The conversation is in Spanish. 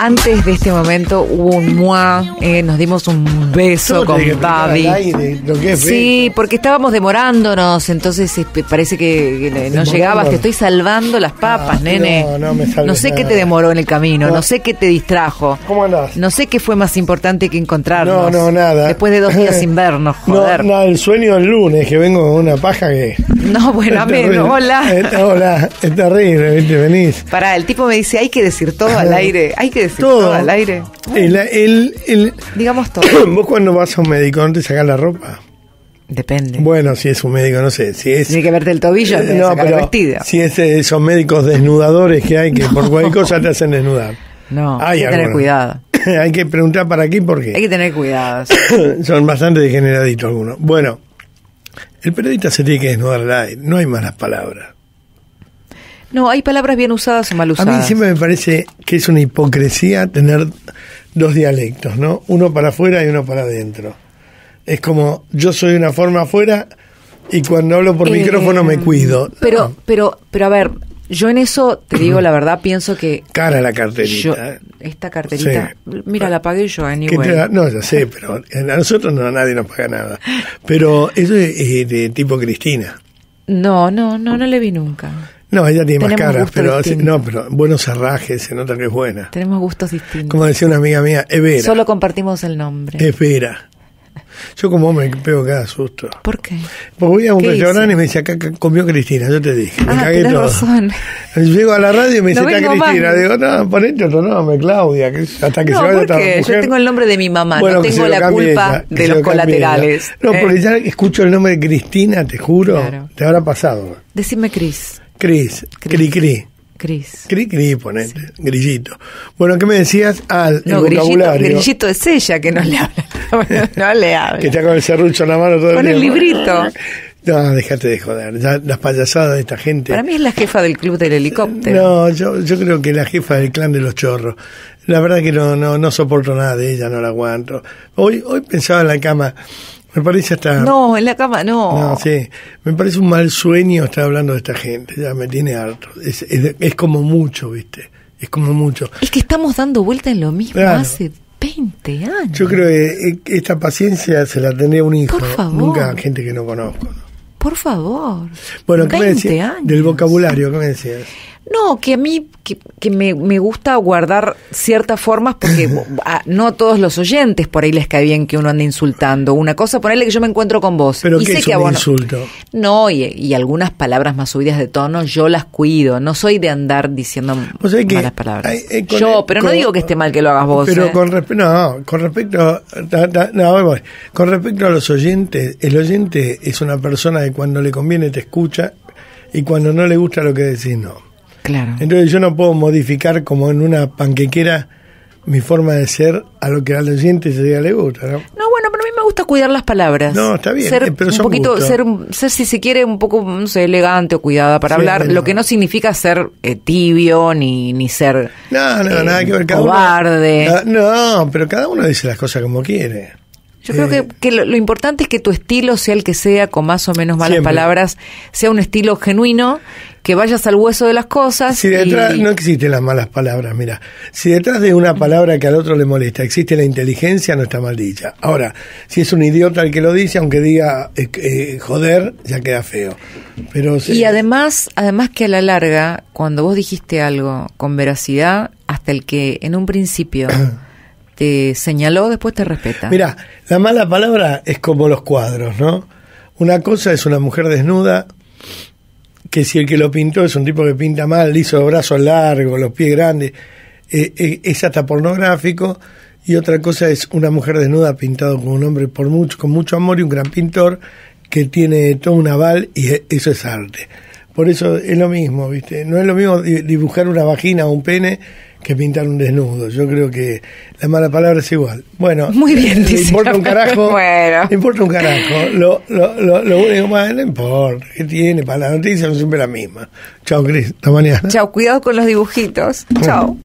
Antes de este momento hubo un muá, eh, nos dimos un beso con Babi. Sí, porque estábamos demorándonos, entonces este, parece que, que no llegabas. Te estoy salvando las papas, Ah, nene. no, no me salves sé qué te demoró en el camino, No. no sé qué te distrajo. ¿Cómo andás? No sé qué fue más importante que encontrarnos. No, no, nada. Después de dos días sin vernos, No, joder. No, nada, el sueño del lunes, que vengo con una paja que... bueno, es amén, hola. Es- hola, es terrible, ¿viste? Venís. Pará, el tipo me dice, hay que decir todo al aire, hay que decir todo, Todo. al aire. El, el, el- Digamos todo. vos cuando vas a un médico no te sacás la ropa. Depende. Bueno, si es un médico, no sé, si es... Tiene que verte el tobillo, Eh, no, sacar el vestido. si es de esos médicos desnudadores que hay que por cualquier cosa te hacen desnudar. No, Hay hay que tener cuidado. hay que preguntar para qué y por qué. Hay que tener cuidado. Son bastante degeneraditos algunos. Bueno, el periodista se tiene que desnudar al aire. No hay malas palabras. No, hay palabras bien usadas o mal A usadas. mí siempre me parece que es una hipocresía tener dos dialectos, ¿no? Uno para afuera y uno para adentro. Es como yo soy una forma afuera y cuando hablo por Eh, micrófono me cuido. Pero, No, pero, pero a ver, yo en eso te digo la verdad, pienso que cara la carterita. ¿eh? esta carterita, Sí. mira, la pagué yo, ¿Qué anyway. da? No, ya sé, pero a nosotros no, nadie nos paga nada. Pero eso es de tipo Cristina. No, no, no, no le vi nunca. No, ella tiene más Tenemos cara, gusto pero distinto. no, pero buenos herrajes, se nota que es buena. Tenemos gustos distintos. Como decía una amiga mía, es Vera. Solo compartimos el nombre. Es Vera. Yo como hombre pego cada susto. ¿Por qué? Porque voy a un ¿Qué restaurante y me dice, acá comió Cristina, yo te dije, me Ah, cagué todo. razón. Llego a la radio y me dice, No está más. Cristina. Digo, no, ponete otro nombre, Claudia, que hasta que No, se vaya esta porque mujer. yo tengo el nombre de mi mamá, Bueno, no tengo la culpa ella, de los lo cambie ella. colaterales. No, Eh, porque ya escucho el nombre de Cristina, te juro, Claro. te habrá pasado. Decime Cris. Cris, cri cri. Cris. Cri cri, ponete, grillito. Bueno, ¿qué me decías? Ah, el No, grillito, vocabulario. grillito es ella que no le habla. no le habla. Que está con el serrucho en la mano todo Con el librito. No, déjate de joder. Ya, las payasadas de esta gente. Para mí es la jefa del club del helicóptero. No, yo, yo creo que la jefa del clan de los chorros. La verdad que no, no, no soporto nada de ella, no la aguanto. Hoy, hoy pensaba en la cama, me parece hasta... No, en la cama no. No, sí, me parece un mal sueño estar hablando de esta gente, ya me tiene harto. Es, es, es como mucho, ¿viste? Es como mucho. Es que estamos dando vuelta en lo mismo Claro. hace 20 años. Yo creo que eh, esta paciencia se la tendría un hijo, Por favor. nunca gente que no conozco. Por favor. Bueno, ¿qué me 20 decías? años. Del vocabulario, ¿qué me decías? No, que a mí que, que me, me gusta guardar ciertas formas porque a, no a todos los oyentes por ahí les cae bien que uno ande insultando. Una cosa, ponerle que yo me encuentro con vos. Pero y ¿qué sé es que un no- insulto? No, y, y algunas palabras más subidas de tono yo las cuido. No soy de andar diciendo O sea que malas palabras. hay- eh, yo, el- pero con- no digo que esté mal que lo hagas vos. Pero ¿eh? con respecto, no, con respecto, no, voy. con respecto a los oyentes, el oyente es una persona que cuando le conviene te escucha y cuando no le gusta lo que decís no. Claro. Entonces yo no puedo modificar como en una panquequera mi forma de ser a lo que al oyente se diga le gusta, ¿no? No, bueno, pero a mí me gusta cuidar las palabras. No, está bien, Ser eh, pero un poquito, ser, ser, si se quiere, un poco, no sé, elegante o cuidada para Sí, hablar, lo que no significa ser eh, tibio ni, ni ser No, no, eh, nada que ver. Cada cobarde. Uno, no, pero cada uno dice las cosas como quiere. Yo creo Eh, que, que lo, lo importante es que tu estilo, sea el que sea, con más o menos malas Siempre. palabras, sea un estilo genuino, que vayas al hueso de las cosas. Si detrás y- no existen las malas palabras, mira, si detrás de una palabra que al otro le molesta existe la inteligencia, no está mal dicha. Ahora, si es un idiota el que lo dice, aunque diga eh, eh, joder, ya queda feo. Pero Y además, además que a la larga, cuando vos dijiste algo con veracidad, hasta el que en un principio te señaló, después te respeta. mira, la mala palabra es como los cuadros, ¿no? Una cosa es una mujer desnuda que si el que lo pintó es un tipo que pinta mal, hizo brazos largos, los pies grandes, eh, eh, es hasta pornográfico. Y otra cosa es una mujer desnuda pintado con un hombre por mucho, con mucho amor y un gran pintor que tiene todo un aval y e- eso es arte. Por eso es lo mismo, ¿viste? No es lo mismo di- dibujar una vagina o un pene que pintar un desnudo. Yo creo que la mala palabra es igual. Bueno, Muy bien, le importa un carajo. Bueno. Le importa un carajo. Lo, lo, lo, lo único más, no importa. ¿Qué tiene? Para la noticia son siempre la misma. Chao, Cris. Hasta mañana. Chao, cuidado con los dibujitos. Chao.